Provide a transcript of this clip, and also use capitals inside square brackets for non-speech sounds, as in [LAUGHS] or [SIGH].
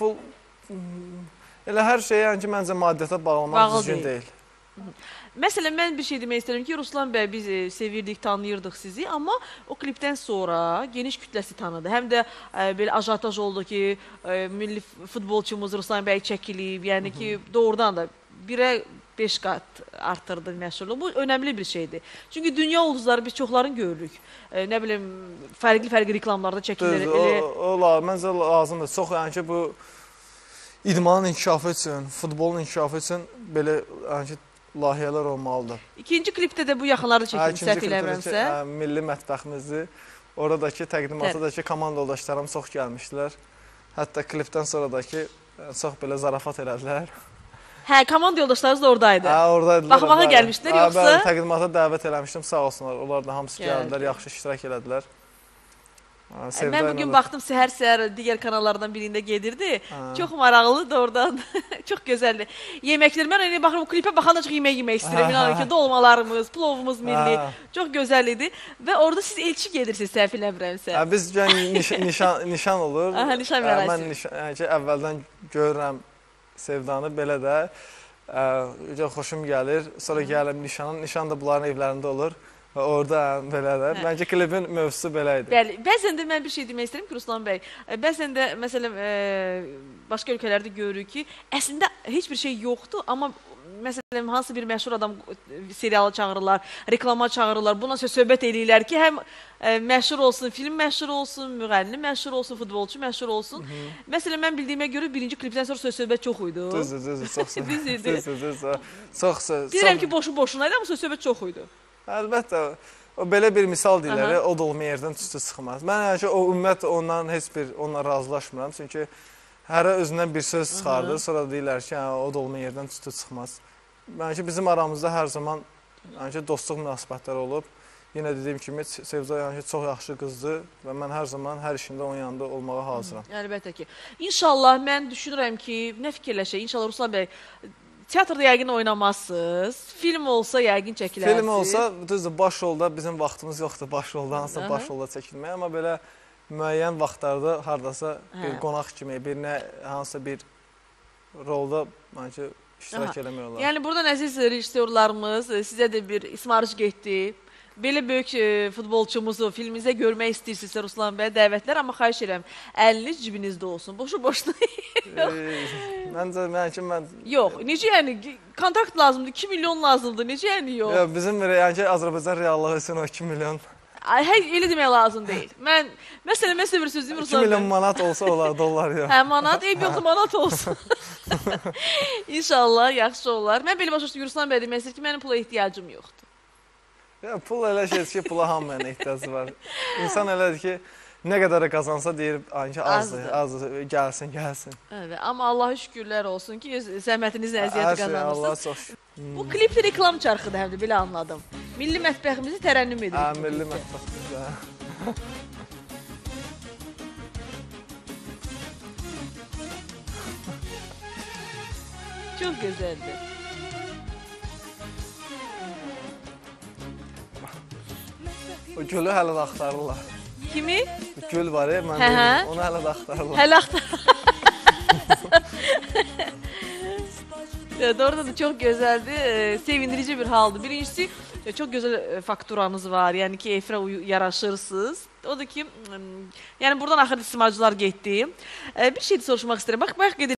pul elə hər şeyi yəni ki, məncə maddiyyata bağlamaq Bağlı düzgün deyil. deyil. Məsələn, mən bir şey demək istəyirəm ki, Ruslan bəy biz e, sevirdik, tanıyırdıq sizi, amma o klipdən sonra geniş kütləsi tanıdı. Həm də e, belə ajantaj oldu ki, e, milli futbolçumuz Ruslan bəy çəkilib, yəni ki, doğrudan da birə 5 qat artırdı məşhurluğu. Bu önəmli bir şeydir. Çünki dünya ulduzları biz çoxların görürük. E, nə bilim, fərqli-fərqli reklamlarda çəkilir. O, Elə o la, məncə lazımdır. Çox yəni ki, bu idmanın inkişafı üçün, futbolun inkişafı üçün belə yəni ki, layihələr olmalıdır. ikinci klipdə də bu yaxınlarda Hə, ikinci səhv eləmirəmsə. hə, milli mətbəximizdir. Oradakı təqdimata da ki, komanda yoldaşlarım çox gəlmişdilər. Hətta klipdən sonra da ki, ə, çox belə zarafat elədilər. Hə, komanda yoldaşlarınız da oradaydı. Hə, oradaydılar. Baxmağa gəlmişdilər, Hə, yoxsa? Bəli, təqdimata dəvət eləmişdim, sağ olsunlar. Onlar da hamısı Gəldi. gəldilər, yaxşı iştirak elədilər. Hə, Mən Sevda ilə bugün də- baxdım səhər-səhər digər kanallardan birində gedirdi. Hə. Çox maraqlıdır oradan. [LAUGHS] çox gözəldir. Yeməklər mən elə baxıram klipə baxanda çox yemək yemək istəyirəm. [LAUGHS] İnanın ki, dolmalarımız, plovumuz milli Hə. çox gözəl idi və orada siz elçi gedirsiniz səhv eləmirəmsə. Hə, biz gən niş nişan nişan olur. Aha, nişan mərasimi. Mən ki, əvvəldən görürəm Sevdanı belə də ə, çox xoşum gəlir. Sonra gəlirəm nişana, nişan da bunların evlərində olur. Və orada belə də. Hə. Məncə klipin mövzusu belə idi. Bəli, bəzən də mən bir şey demək istəyirəm ki, Ruslan bəy, e, bəzən də məsələn e, başqa ölkələrdə görürük ki, əslində heç bir şey yoxdur, amma məsələn hansı bir məşhur adam e, seriala çağırırlar, reklama çağırırlar, buna söz söhbət eləyirlər ki, həm e, məşhur olsun, film məşhur olsun, müğənni məşhur olsun, futbolçu məşhur olsun. Məsələn mən bildiyimə görə birinci klipdən sonra söz söhbət çox [LAUGHS] idi. Düzdür, düzdür, çox idi. Düzdür. Çox söz. Deyirəm ki, boşu-boşuna idi, amma söz söhbət çox idi. Əlbəttə o belə bir misal deyirlər, o da olmayan yerdən tüstü çıxmaz. Mən ki, o ümumiyyətlə ondan heç bir onunla razılaşmıram, çünki hərə özündən bir söz çıxardır, sonra deyirlər ki, hə, o da olmayan yerdən tüstü çıxmaz. Yəni ki, bizim aramızda hər zaman yəni ki, dostluq münasibətləri olub. Yenə dediyim kimi Sevda yəni ki, çox yaxşı qızdır və mən hər zaman hər işində onun yanında olmağa hazıram. Əlbəttə ki. İnşallah mən düşünürəm ki, nə fikirləşək? İnşallah Ruslan bəy teatrda yəqin oynamazsınız. Film olsa yəqin çəkilərsiniz. Film olsa, düzdür, baş rolda bizim vaxtımız yoxdur baş rolda, hansısa baş rolda çəkilməyə, amma belə müəyyən vaxtlarda hardasa bir Hə. qonaq kimi, bir nə hansısa bir rolda məncə iştirak Aha. eləmək olar. Yəni buradan əziz rejissorlarımız e, sizə də bir ismarış getdi. Belə böyük e, futbolçumuzu filmimizə görmək istəyirsinizsə Ruslan bəy dəvətlər, amma xahiş edirəm əliniz cibinizdə olsun. Boşu-boşuna. Ee, [LAUGHS] Məncə mən ki mən yox. Necə yəni kontrakt lazımdır, 2 milyon lazımdır. Necə yəni yox? ya bizim yəni ki Azərbaycan reallığı üçün o 2 milyon Ay, hər elə demək lazım deyil. Mən məsələn mən sizə bir söz deyim 2 Ruslan bəy. milyon manat olsa olar, dollar yox. Hə, manat, ev yoxsa manat olsun. [LAUGHS] İnşallah yaxşı olar. Mən belə başa düşdüm Ruslan bəy demək istəyir ki, mənim pula ehtiyacım yoxdur. Ya pul elə şeydir ki, pula hamının ehtiyacı var. İnsan elədir ki, nə qədər qazansa deyir, ay ki azdır, Azdır. gəlsin, gəlsin. Evet, amma Allaha şükürlər olsun ki, öz zəhmətinizlə Hər əziyyət şey Allah qazanırsınız. çox şükür. Bu klip də reklam çarxıdır həm də belə anladım. Milli mətbəximizi tərənnüm Hə, edirik. milli mətbəximizdə. Çox gözəldir. O gülü hələ də axtarırlar. Kimi? Gül var ya, mən Hə, hə. onu hələ də axtarırlar. Hələ axtar. [LAUGHS] Evet, orada da çok güzeldi. Ee, sevindirici bir haldı. Birincisi e, çok güzel e, fakturanız var. Yani ki Efra uyu- yaraşırsınız. O da ki mm, yani buradan axır istimacılar getdi. Ee, bir şey soruşmaq istəyirəm. Bax, bax gedir